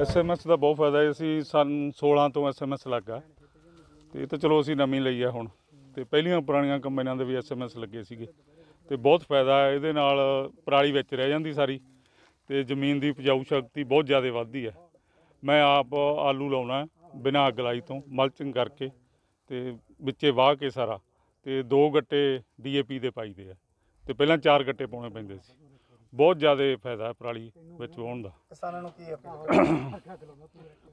SMS ਦਾ ਬਹੁਤ ਫਾਇਦਾ ਹੈ, ਅਸੀਂ ਸਨ 16 ਤੋਂ ਐਸਐਮਐਸ ਲੱਗਾ ਤੇ ਇਹ ਤਾਂ ਚਲੋ ਅਸੀਂ ਨਵੀਂ ਲਈ ਆ ਹੁਣ। ਤੇ ਪਹਿਲੀਆਂ ਪੁਰਾਣੀਆਂ ਕੰਬਾਈਨਾਂ ਦੇ ਵੀ ਐਸਐਮਐਸ ਲੱਗੇ ਸੀਗੇ। ਤੇ ਬਹੁਤ ਫਾਇਦਾ ਹੈ, ਇਹਦੇ ਨਾਲ ਪਰਾਲੀ ਵਿੱਚ ਰਹਿ ਜਾਂਦੀ ਸਾਰੀ। ਤੇ ਜ਼ਮੀਨ ਦੀ ਉਪਜਾਊ ਸ਼ਕਤੀ ਬਹੁਤ ਜ਼ਿਆਦਾ ਵੱਧਦੀ ਹੈ। ਮੈਂ ਆਪ ਆਲੂ ਲਾਉਣਾ ਬਿਨਾਂ ਅੱਗ ਲਾਈ ਤੋਂ, ਮਲਚਿੰਗ ਕਰਕੇ ਤੇ ਵਿੱਚੇ ਵਾਹ ਕੇ ਸਾਰਾ। ਤੇ ਦੋ ਗੱਟੇ ਡੀਏਪੀ ਦੇ ਪਾਈਦੇ ਆ। ਤੇ ਪਹਿਲਾਂ ਚਾਰ ਗੱਟੇ ਪਾਉਣੇ ਪੈਂਦੇ ਸੀ। ਬਹੁਤ ਜ਼ਿਆਦਾ ਫਾਇਦਾ ਹੈ ਪਰਾਲੀ ਵਿੱਚ ਵਾਹੁਣ ਦਾ। ਕਿਸਾਨਾਂ ਨੂੰ ਕੀ ਅਪੀਲ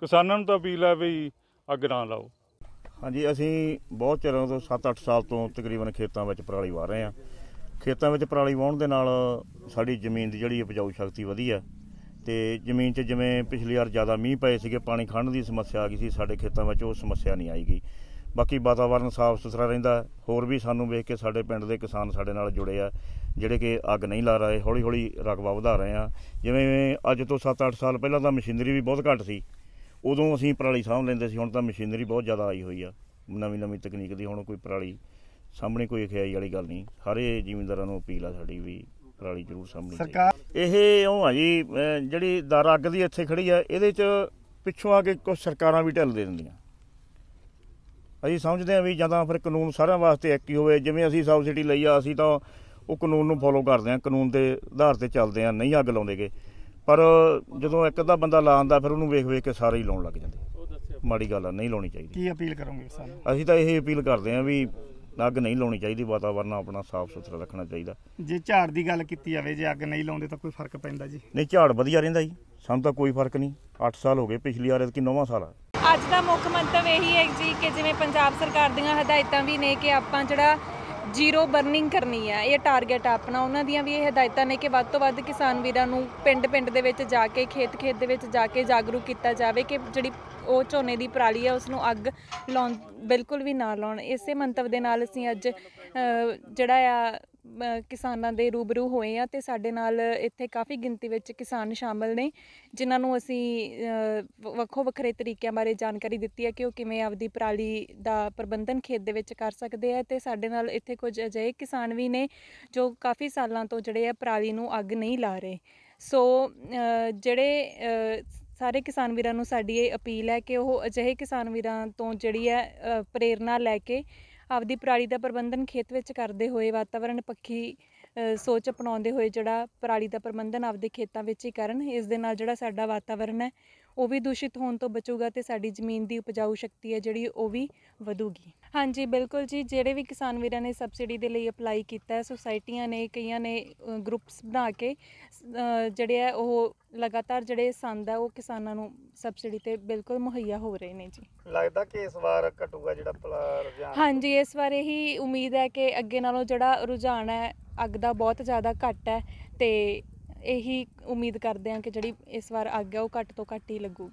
ਕਿਸਾਨਾਂ ਨੂੰ ਤਾਂ ਅਪੀਲ ਹੈ ਵੀ ਅੱਗ ਨਾ ਲਾਓ। ਹਾਂਜੀ ਅਸੀਂ ਬਹੁਤ ਚਿਰਾਂ ਤੋਂ 7-8 ਸਾਲ ਤੋਂ ਤਕਰੀਬਨ ਖੇਤਾਂ ਵਿੱਚ ਪਰਾਲੀ ਵਾਹ ਰਹੇ ਹਾਂ। ਖੇਤਾਂ ਵਿੱਚ ਪਰਾਲੀ ਵਾਹੁਣ ਦੇ ਨਾਲ ਸਾਡੀ ਜ਼ਮੀਨ ਦੀ ਜਿਹੜੀ ਉਪਜਾਊ ਸ਼ਕਤੀ ਵਧੀ ਹੈ ਤੇ ਜ਼ਮੀਨ 'ਚ ਜਿਵੇਂ ਪਿਛਲੀ ਵਾਰ ਜ਼ਿਆਦਾ ਮੀਂਹ ਪਏ ਸੀਗੇ ਪਾਣੀ ਖੜਨ ਦੀ ਸਮੱਸਿਆ ਆ ਗਈ ਸੀ ਸਾਡੇ ਖੇਤਾਂ ਵਿੱਚ ਉਹ ਸਮੱਸਿਆ ਨਹੀਂ ਆਈਗੀ ਬਾਕੀ ਵਾਤਾਵਰਨ ਸਾਫ਼ ਸੁਥਰਾ ਰਹਿੰਦਾ। ਹੋਰ ਵੀ ਸਾਨੂੰ ਵੇਖ ਕੇ ਸਾਡੇ ਪਿੰਡ ਦੇ ਕਿਸਾਨ ਸਾਡੇ ਨਾਲ ਜੁੜੇ ਆ ਜਿਹੜੇ ਕਿ ਅੱਗ ਨਹੀਂ ਲਾ ਰਹੇ ਹੌਲੀ ਹੌਲੀ ਰਕਬਾ ਵਧਾ ਰਹੇ ਆ। ਜਿਵੇਂ ਅੱਜ ਤੋਂ 7-8 ਸਾਲ ਪਹਿਲਾਂ ਤਾਂ ਮਸ਼ੀਨਰੀ ਵੀ ਬਹੁਤ ਘੱਟ ਸੀ। ਉਦੋਂ ਅਸੀਂ ਪਰਾਲੀ ਸਾਂਭ ਲੈਂਦੇ ਸੀ ਹੁਣ ਤਾਂ ਮਸ਼ੀਨਰੀ ਬਹੁਤ ਜ਼ਿਆਦਾ ਆਈ ਹੋਈ ਆ। ਨਵੀਂ ਨਵੀਂ ਤਕਨੀਕ ਦੀ ਹੁਣ ਕੋਈ ਪਰਾਲੀ ਸਾਹਮਣੇ ਕੋਈ ਖਿਆਈ ਵਾਲੀ ਗੱਲ ਨਹੀਂ। ਸਾਰੇ ਜ਼ਿਮੀਂਦਾਰਾਂ ਨੂੰ ਅਪੀਲ ਆ ਸਾਡੀ ਵੀ ਪਰਾਲੀ ਜ਼ਰੂਰ ਸਾਹਮਣੇ ਸਰਕਾਰ ਇਹ ਉਹ ਆ ਜੀ ਜਿਹੜੀ ਦਰ ਅੱਗ ਦੀ ਇੱਥੇ ਖੜੀ ਆ ਇਹਦੇ ਚ ਪਿੱਛੋਂ ਆ ਕੇ ਕੁਝ ਸਰਕਾਰਾਂ ਵੀ ਢਿੱਲ ਦੇ ਦਿੰਦੀਆਂ। ਅਸੀਂ ਸਮਝਦੇ ਹਾਂ ਵੀ ਜਾਂ ਤਾਂ ਫਿਰ ਕਾਨੂੰਨ ਸਾਰਿਆਂ ਵਾਸਤੇ ਇੱਕ ਹੀ ਹੋਵੇ ਜਿਵੇਂ ਅਸੀਂ ਸਬਸਿਡੀ ਲਈ ਆ ਅਸੀਂ ਤਾਂ ਉਹ ਕਾਨੂੰਨ ਨੂੰ ਫੋਲੋ ਕਰਦੇ ਹਾਂ ਕਾਨੂੰਨ ਦੇ ਆਧਾਰ ਤੇ ਚੱਲਦੇ ਹਾਂ ਨਹੀਂ ਅੱਗ ਲਾਉਂਦੇਗੇ ਪਰ ਜਦੋਂ ਇੱਕ ਅੱਧਾ ਬੰਦਾ ਲਾਉਂਦਾ ਫਿਰ ਉਹਨੂੰ ਵੇਖ ਵੇਖ ਕੇ ਸਾਰੇ ਹੀ ਲਾਉਣ ਲੱਗ ਜਾਂਦੇ। ਮਾੜੀ ਗੱਲ ਆ ਨਹੀਂ ਲਾਉਣੀ ਚਾਹੀਦੀ। ਕੀ ਅਪੀਲ ਕਰੋਗੇ ਕਿਸਾਨਾਂ ਨੂੰ ਅਸੀਂ ਤਾਂ ਇਹ ਅਪੀਲ ਕਰਦੇ ਹਾਂ ਵੀ ਅੱਗ ਨਹੀਂ ਲਾਉਣੀ ਚਾਹੀਦੀ ਵਾਤਾਵਰਨ ਆਪਣਾ ਸਾਫ਼ ਸੁਥਰਾ ਰੱਖਣਾ ਚਾਹੀਦਾ। ਜੇ ਝਾੜ ਦੀ ਗੱਲ ਕੀਤੀ ਜਾਵੇ ਜੇ ਅੱਗ ਨਹੀਂ ਲਾਉਂਦੇ ਤਾਂ ਕੋਈ ਫ਼ਰਕ ਪੈਂਦਾ ਜੀ? ਨਹੀਂ ਝਾੜ ਵਧੀਆ ਰਹਿੰਦਾ ਜੀ। ਸਾਨੂੰ ਤਾਂ ਕੋਈ ਫ਼ਰਕ ਨਹੀਂ। 8 ਸਾਲ ਹੋ ਗਏ ਪਿਛਲੀ ਵਾਰ ਕਿ 9ਵਾਂ ਸਾਲ ਆ। ਅੱਜ ਦਾ ਮੁੱਖ ਮੰਤਵ ਇਹੀ ਹੈ ਜੀ ਕਿ ਜਿਵੇਂ ਪੰਜਾਬ ਸਰਕਾਰ ਦੀਆਂ ਹਦਾਇਤਾਂ ਵੀ ਨੇ ਕਿ ਆਪਾਂ ਜਿਹੜਾ ਜ਼ੀਰੋ ਬਰਨਿੰਗ ਕਰਨੀ ਹੈ, ਇਹ ਟਾਰਗੇਟ ਆਪਣਾ, ਉਹਨਾਂ ਦੀਆਂ ਵੀ ਇਹ ਹਦਾਇਤਾਂ ਨੇ ਕਿ ਵੱਧ ਤੋਂ ਵੱਧ ਕਿਸਾਨ ਵੀਰਾਂ ਨੂੰ ਪਿੰਡ-ਪਿੰਡ ਦੇ ਵਿੱਚ ਜਾ ਕੇ, ਖੇਤ-ਖੇਤ ਦੇ ਵਿੱਚ ਜਾ ਕੇ ਜਾਗਰੂਕ ਕੀਤਾ ਜਾਵੇ ਕਿ ਜਿਹੜੀ ਉਹ ਝੋਨੇ ਦੀ ਪਰਾਲੀ ਹੈ ਉਸ ਨੂੰ ਅੱਗ ਲਾਉਣ, ਬਿਲਕੁਲ ਵੀ ਨਾ ਲਾਉਣ। ਇਸੇ ਮੰਤਵ ਦੇ ਨਾਲ ਅਸੀਂ ਅੱਜ ਜਿਹੜਾ ਆ ਕਿਸਾਨਾਂ ਦੇ ਰੂਬਰੂ ਹੋਏ ਆ ਤੇ ਸਾਡੇ ਨਾਲ ਇੱਥੇ ਕਾਫੀ ਗਿਣਤੀ ਵਿੱਚ ਕਿਸਾਨ ਸ਼ਾਮਲ ਨੇ ਜਿਨ੍ਹਾਂ ਨੂੰ ਅਸੀਂ ਵੱਖੋ ਵੱਖਰੇ ਤਰੀਕਿਆਂ ਬਾਰੇ ਜਾਣਕਾਰੀ ਦਿੱਤੀ ਹੈ ਕਿ ਉਹ ਕਿਵੇਂ ਆਪਦੀ ਪਰਾਲੀ ਦਾ ਪ੍ਰਬੰਧਨ ਖੇਤ ਦੇ ਵਿੱਚ ਕਰ ਸਕਦੇ ਆ ਤੇ ਸਾਡੇ ਨਾਲ ਇੱਥੇ ਕੁਝ ਅਜਿਹੇ ਕਿਸਾਨ ਵੀ ਨੇ ਜੋ ਕਾਫੀ ਸਾਲਾਂ ਤੋਂ ਜਿਹੜੇ ਆ ਪਰਾਲੀ ਨੂੰ ਅੱਗ ਨਹੀਂ ਲਾ ਰਹੇ। ਸੋ ਜਿਹੜੇ ਸਾਰੇ ਕਿਸਾਨ ਵੀਰਾਂ ਨੂੰ ਸਾਡੀ ਇਹ ਅਪੀਲ ਹੈ ਕਿ ਉਹ ਅਜਿਹੇ ਕਿਸਾਨ ਵੀਰਾਂ ਤੋਂ ਜਿਹੜੀ ਹੈ ਅ, ਪ੍ਰੇਰਣਾ ਲੈ ਕੇ ਆਪਦੀ ਪਰਾਲੀ ਦਾ ਪ੍ਰਬੰਧਨ ਖੇਤ ਵਿੱਚ ਕਰਦੇ ਹੋਏ ਵਾਤਾਵਰਣ ਪੱਖੀ ਸੋਚ ਅਪਣਾਉਂਦੇ ਹੋਏ ਜਿਹੜਾ ਪਰਾਲੀ ਦਾ ਪ੍ਰਬੰਧਨ ਆਪਦੇ ਖੇਤਾਂ ਵਿੱਚ ਹੀ ਕਰਨ ਇਸ ਦੇ ਨਾਲ ਜਿਹੜਾ ਸਾਡਾ ਵਾਤਾਵਰਣ ਹੈ ਉਹ ਵੀ ਦੂਸ਼ਿਤ ਹੋਣ ਤੋਂ ਬਚੂਗਾ ਤੇ ਸਾਡੀ ਜ਼ਮੀਨ ਦੀ ਉਪਜਾਊ ਸ਼ਕਤੀ ਹੈ ਜਿਹੜੀ ਉਹ ਵੀ ਵਧੂਗੀ। ਹਾਂਜੀ ਬਿਲਕੁਲ ਜੀ ਜਿਹੜੇ ਵੀ ਕਿਸਾਨ ਵੀਰਾਂ ਨੇ ਸਬਸਿਡੀ ਦੇ ਲਈ ਅਪਲਾਈ ਕੀਤਾ ਹੈ ਸੁਸਾਇਟੀਆਂ ਨੇ ਕਈਆਂ ਨੇ ਗਰੁੱਪਸ ਬਣਾ ਕੇ ਜਿਹੜੇ ਆ ਉਹ ਲਗਾਤਾਰ ਜਿਹੜੇ ਸੰਦ ਆ ਉਹ ਕਿਸਾਨਾਂ ਨੂੰ ਸਬਸਿਡੀ ਤੇ ਬਿਲਕੁਲ ਮੁਹੱਈਆ ਹੋ ਰਹੇ ਨੇ ਜੀ। ਲੱਗਦਾ ਕਿ ਇਸ ਵਾਰ ਘਟੂਗਾ ਜਿਹੜਾ ਰੁਝਾਨ? ਹਾਂਜੀ ਇਸ ਵਾਰ ਇਹੀ ਉਮੀਦ ਹੈ ਕਿ ਅੱਗੇ ਨਾਲੋਂ ਜਿਹੜਾ ਰੁਝਾਨ ਹੈ ਅੱਗ ਦਾ ਬਹੁਤ ਜ਼ਿਆਦਾ ਘੱਟ ਹੈ ਅਤੇ ਇਹੀ ਉਮੀਦ ਕਰਦੇ ਹਾਂ ਕਿ ਜਿਹੜੀ ਇਸ ਵਾਰ ਅੱਗ ਹੈ ਉਹ ਘੱਟ ਤੋਂ ਘੱਟ ਹੀ ਲੱਗੂਗੀ।